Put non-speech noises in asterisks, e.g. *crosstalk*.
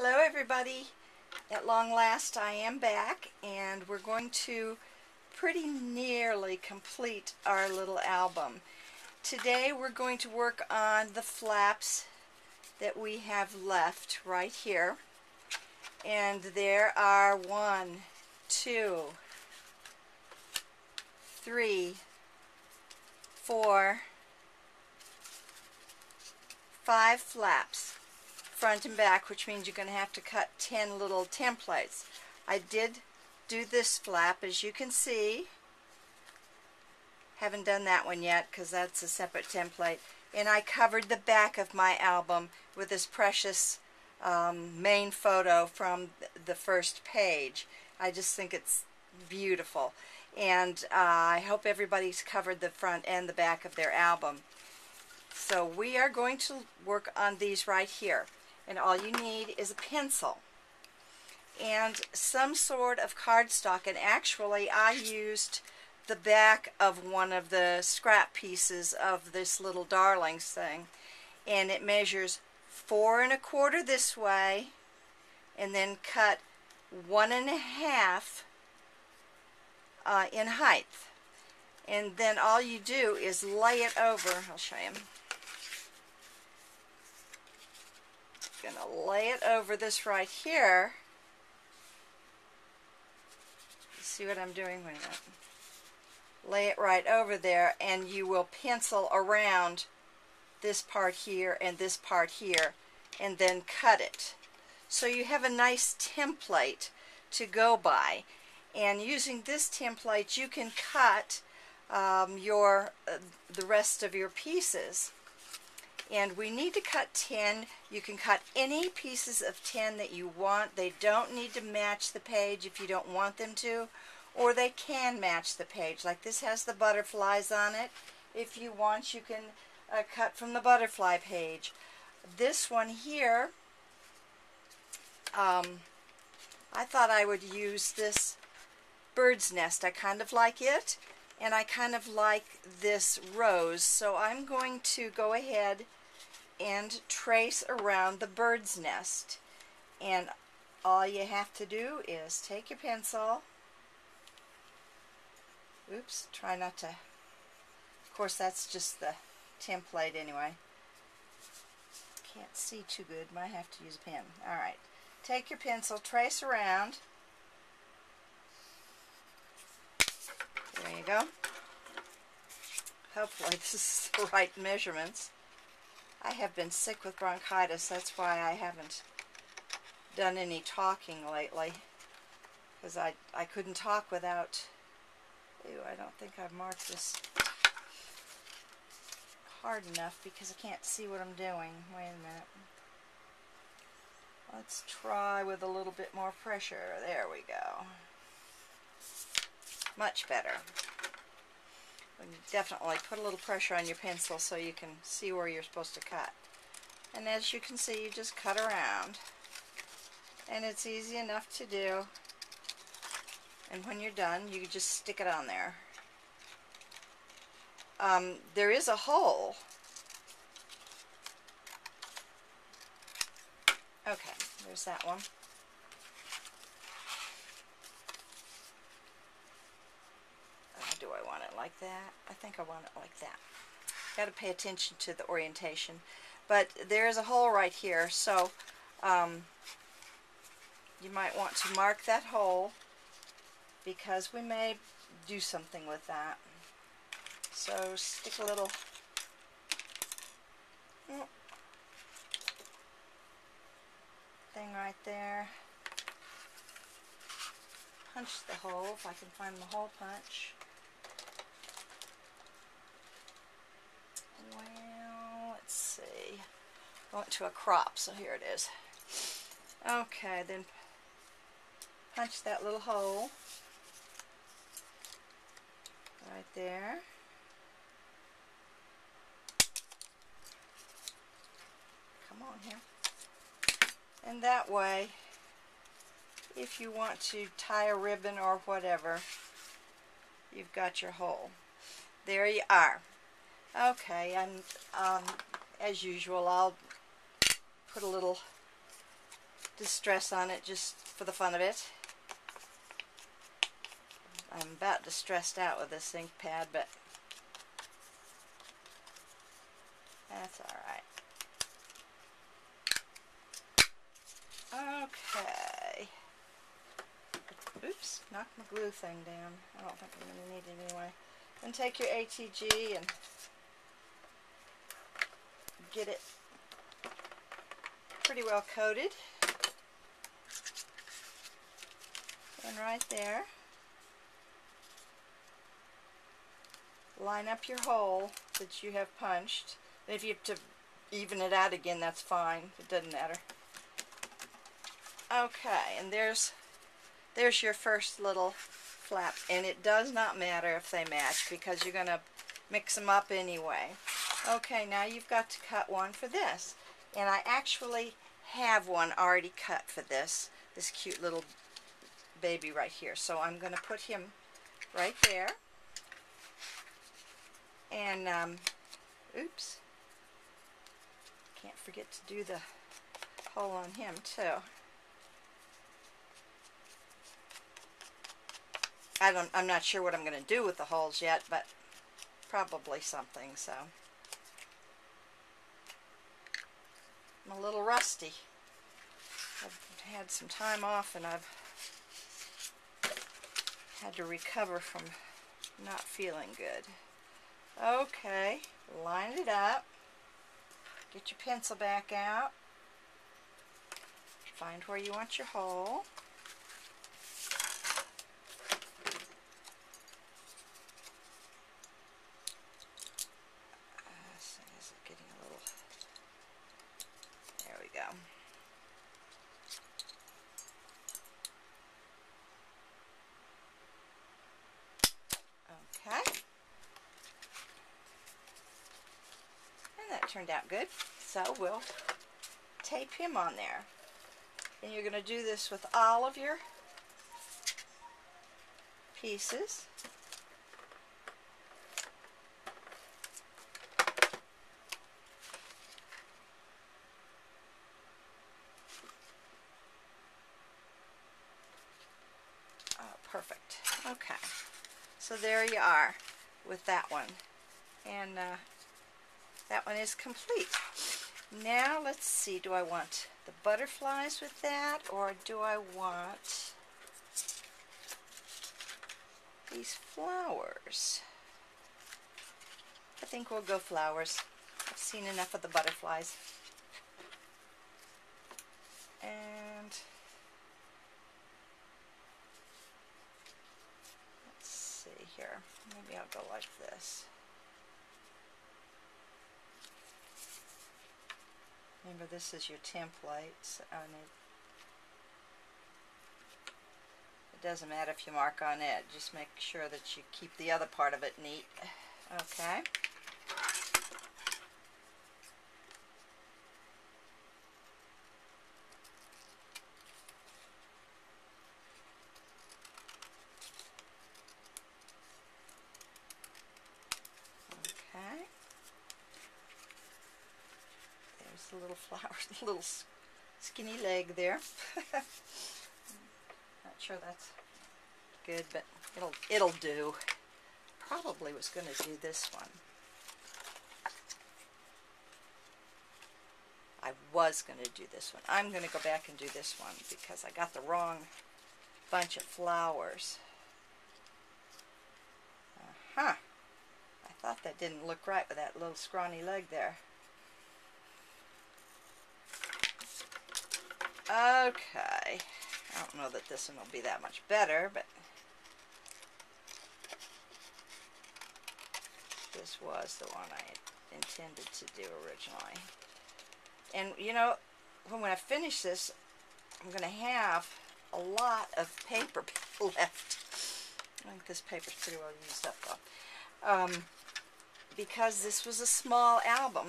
Hello everybody. At long last I am back and we're going to pretty nearly complete our little album. Today we're going to work on the flaps that we have left right here. And there are one, two, three, four, five flaps front and back, which means you're going to have to cut 10 little templates. I did do this flap, as you can see. Haven't done that one yet because that's a separate template. And I covered the back of my album with this precious um, main photo from the first page. I just think it's beautiful. And uh, I hope everybody's covered the front and the back of their album. So we are going to work on these right here and all you need is a pencil and some sort of cardstock. And actually I used the back of one of the scrap pieces of this little darlings thing. And it measures four and a quarter this way and then cut one and a half uh, in height. And then all you do is lay it over. I'll show you to lay it over this right here. See what I'm doing? Wait a Lay it right over there and you will pencil around this part here and this part here and then cut it. So you have a nice template to go by. And using this template you can cut um, your uh, the rest of your pieces and we need to cut 10 you can cut any pieces of 10 that you want. They don't need to match the page if you don't want them to or they can match the page. Like this has the butterflies on it. If you want you can uh, cut from the butterfly page. This one here um, I thought I would use this bird's nest. I kind of like it and I kind of like this rose. So I'm going to go ahead and trace around the bird's nest. And all you have to do is take your pencil. Oops, try not to. Of course, that's just the template anyway. Can't see too good. Might have to use a pen. Alright. Take your pencil, trace around. There you go. Hopefully *laughs* this is the right measurements. I have been sick with bronchitis. That's why I haven't done any talking lately. Because I, I couldn't talk without... Ew, I don't think I've marked this hard enough because I can't see what I'm doing. Wait a minute. Let's try with a little bit more pressure. There we go. Much better definitely put a little pressure on your pencil so you can see where you're supposed to cut. And as you can see, you just cut around. And it's easy enough to do. And when you're done, you just stick it on there. Um, there is a hole. Okay, there's that one. That. I think I want it like that. Got to pay attention to the orientation. But there is a hole right here, so um, you might want to mark that hole because we may do something with that. So stick a little thing right there. Punch the hole if I can find the hole punch. Well, let's see. I went to a crop, so here it is. Okay, then punch that little hole right there. Come on here. And that way, if you want to tie a ribbon or whatever, you've got your hole. There you are. Okay, and um, as usual, I'll put a little distress on it just for the fun of it. I'm about distressed out with this ink pad, but that's alright. Okay. Oops, knocked my glue thing down. I don't think I'm going to need it anyway. Then take your ATG and get it pretty well coated. And right there, line up your hole that you have punched. And if you have to even it out again, that's fine. It doesn't matter. Okay, and there's there's your first little flap. And it does not matter if they match because you're going to mix them up anyway. Okay, now you've got to cut one for this. And I actually have one already cut for this. This cute little baby right here. So I'm going to put him right there. And, um, oops. Can't forget to do the hole on him too. I don't, I'm not sure what I'm going to do with the holes yet, but probably something, so. I'm a little rusty. I've had some time off and I've had to recover from not feeling good. Okay, line it up. Get your pencil back out. Find where you want your hole. Turned out good. So we'll tape him on there. And you're going to do this with all of your pieces. Oh, perfect. Okay. So there you are with that one. And uh, that one is complete. Now let's see, do I want the butterflies with that or do I want these flowers? I think we'll go flowers. I've seen enough of the butterflies. And let's see here. Maybe I'll go like this. Remember this is your template it, it doesn't matter if you mark on it, just make sure that you keep the other part of it neat. Okay. The little flower, *laughs* the little skinny leg there. *laughs* Not sure that's good, but it'll it'll do. Probably was going to do this one. I was going to do this one. I'm going to go back and do this one because I got the wrong bunch of flowers. Uh-huh. I thought that didn't look right with that little scrawny leg there. Okay. I don't know that this one will be that much better, but this was the one I intended to do originally. And, you know, when I finish this, I'm going to have a lot of paper *laughs* left. I think this paper's pretty well used up, though. Um, because this was a small album,